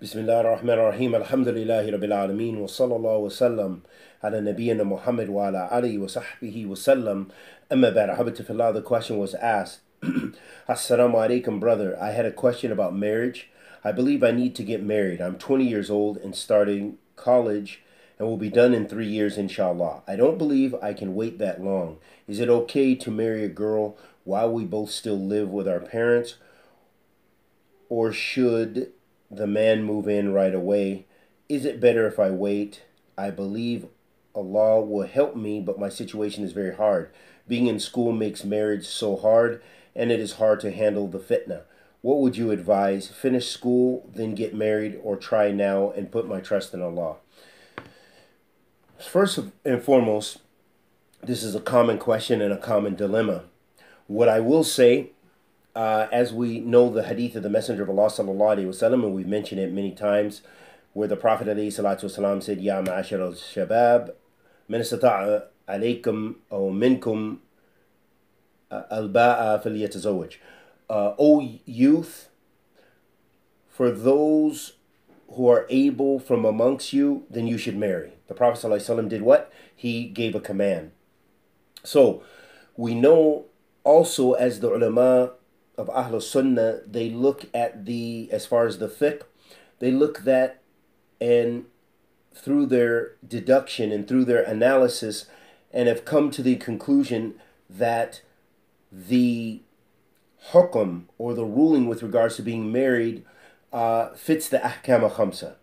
Bismillah ar-Rahman ar-Rahim. Alhamdulillahi Rabbil Alameen. Wa sallallahu wa sallam ala nabiyyina Muhammad wa ala alihi wa sahbihi wa sallam. Amma. The question was asked. Assalamu alaikum, brother. I had a question about marriage. I believe I need to get married. I'm 20 years old and starting college and will be done in three years, inshallah. I don't believe I can wait that long. Is it okay to marry a girl while we both still live with our parents? Or should the man move in right away? Is it better if I wait? I believe Allah will help me, but my situation is very hard. Being in school makes marriage so hard, and it is hard to handle the fitna. What would you advise? Finish school, then get married, or try now and put my trust in Allah? First and foremost, this is a common question and a common dilemma. What I will say uh, as we know the hadith of the Messenger of Allah sallallahu alaihi wasallam, and we've mentioned it many times, where the Prophet wasallam said, "Ya ma'ashar al-shabab, man istata'a alaykum aw minkum uh, al-ba'a falyatazawwaj." Uh, o youth, for those who are able from amongst you, then you should marry. The Prophet ﷺ did what? He gave a command. So, we know also as the ulama of Ahlul Sunnah, they look at the, as far as the fiqh, they look that and through their deduction and through their analysis and have come to the conclusion that the hukum or the ruling with regards to being married uh, fits the ahkam khamsa.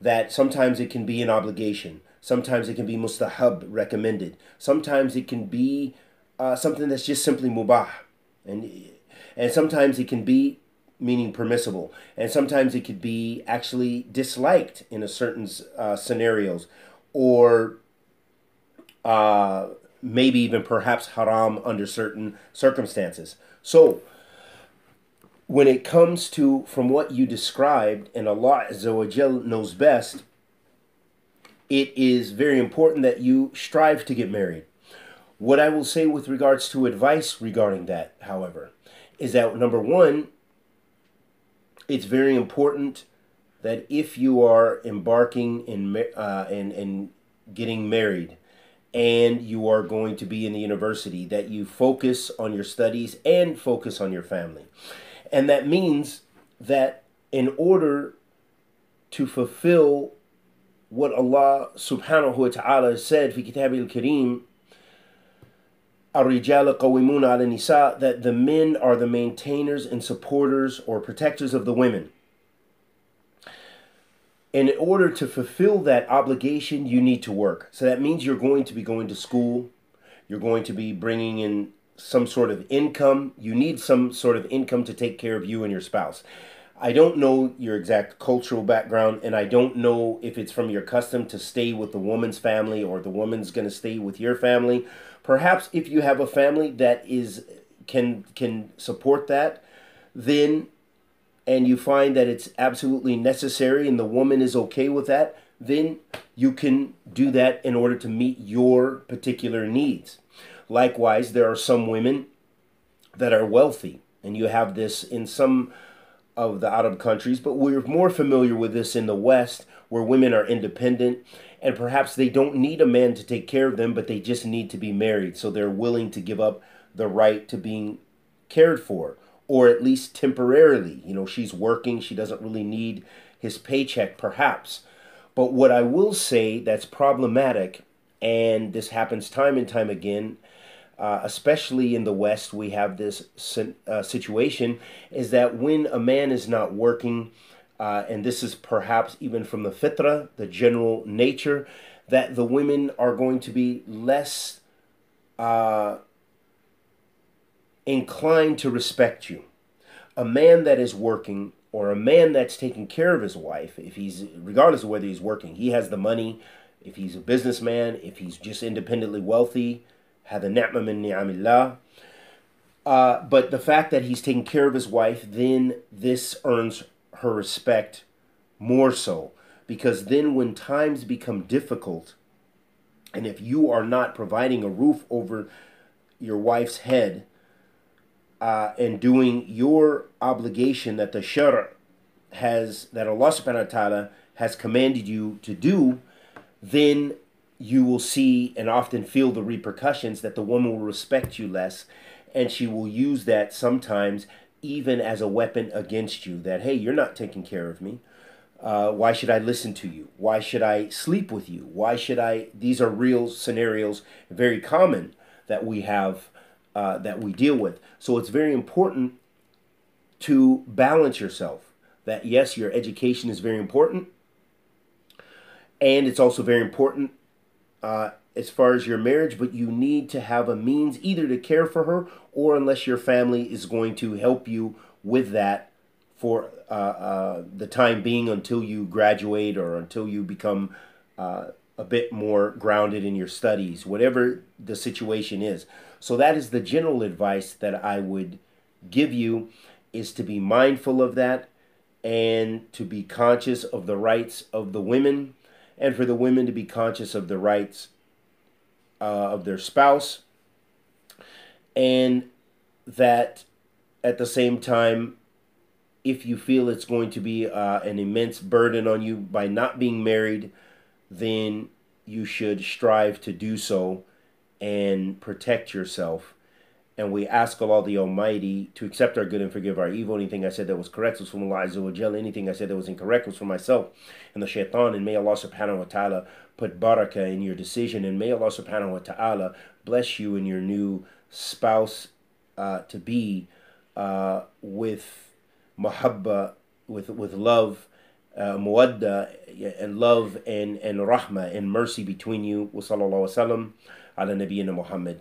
That sometimes it can be an obligation, sometimes it can be mustahab, recommended, sometimes it can be uh, something that's just simply mubah. And and sometimes it can be meaning permissible. And sometimes it could be actually disliked in a certain uh, scenarios or uh, maybe even perhaps haram under certain circumstances. So when it comes to from what you described and allah Azza knows best it is very important that you strive to get married. What i will say with regards to advice regarding that however is that number one, it's very important that if you are embarking in uh, in getting married, and you are going to be in the university, that you focus on your studies and focus on your family, and that means that in order to fulfill what Allah Subhanahu wa Taala said fi Kitab al Kareem that the men are the maintainers and supporters or protectors of the women. And in order to fulfill that obligation, you need to work. So that means you're going to be going to school, you're going to be bringing in some sort of income. You need some sort of income to take care of you and your spouse. I don't know your exact cultural background, and I don't know if it's from your custom to stay with the woman's family or the woman's going to stay with your family. Perhaps if you have a family that is can can support that, then and you find that it's absolutely necessary and the woman is okay with that, then you can do that in order to meet your particular needs. Likewise, there are some women that are wealthy, and you have this in some of the Arab countries, but we're more familiar with this in the West where women are independent and perhaps they don't need a man to take care of them, but they just need to be married. So they're willing to give up the right to being cared for, or at least temporarily. You know, she's working, she doesn't really need his paycheck, perhaps. But what I will say that's problematic, and this happens time and time again, uh, especially in the West, we have this uh, situation is that when a man is not working, uh, and this is perhaps even from the fitra, the general nature, that the women are going to be less uh, inclined to respect you. A man that is working or a man that's taking care of his wife, if he's regardless of whether he's working, he has the money, if he's a businessman, if he's just independently wealthy, have ni'ma min ni'amillah. Uh, but the fact that he's taking care of his wife, then this earns her respect more so. Because then when times become difficult, and if you are not providing a roof over your wife's head uh, and doing your obligation that the shara has that Allah subhanahu wa ta'ala has commanded you to do, then you will see and often feel the repercussions that the woman will respect you less and she will use that sometimes even as a weapon against you that hey you're not taking care of me. Uh, why should i listen to you? Why should i sleep with you? Why should i these are real scenarios very common that we have uh, that we deal with. So it's very important to balance yourself that yes your education is very important and it's also very important uh, as far as your marriage, but you need to have a means either to care for her or unless your family is going to help you with that for uh, uh, the time being until you graduate or until you become uh, a bit more grounded in your studies, whatever the situation is. So that is the general advice that I would give you is to be mindful of that and to be conscious of the rights of the women and for the women to be conscious of the rights uh, of their spouse and that at the same time if you feel it's going to be uh, an immense burden on you by not being married then you should strive to do so and protect yourself and we ask Allah the Almighty to accept our good and forgive our evil. Anything I said that was correct was from Allah Azza wa. Anything I said that was incorrect was from myself and the shaitan. And may Allah subhanahu wa ta'ala put barakah in your decision. And may Allah subhanahu wa ta'ala bless you and your new spouse uh, to be uh, with mahabba, with, with love, uh, and love and, and rahmah and mercy between you. Wa sallallahu wa sallam ala nabiyyina Muhammad.